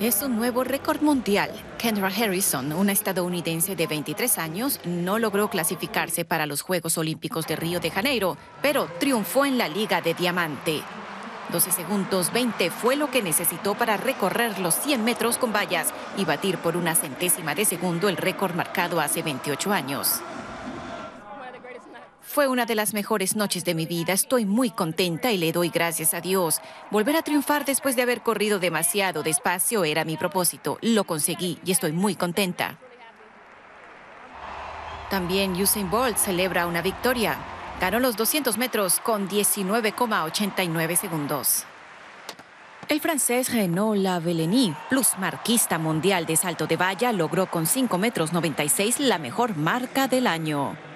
Es un nuevo récord mundial. Kendra Harrison, una estadounidense de 23 años, no logró clasificarse para los Juegos Olímpicos de Río de Janeiro, pero triunfó en la Liga de Diamante. 12 segundos 20 fue lo que necesitó para recorrer los 100 metros con vallas y batir por una centésima de segundo el récord marcado hace 28 años. Fue una de las mejores noches de mi vida. Estoy muy contenta y le doy gracias a Dios. Volver a triunfar después de haber corrido demasiado despacio era mi propósito. Lo conseguí y estoy muy contenta. También Usain Bolt celebra una victoria. Ganó los 200 metros con 19,89 segundos. El francés Renaud Lavellenie, plus marquista mundial de salto de valla, logró con 5 metros 96 la mejor marca del año.